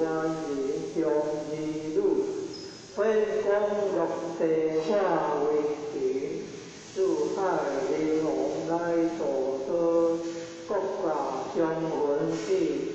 万人向义路，分光落地化为平，四海玲珑来作歌，国家相闻地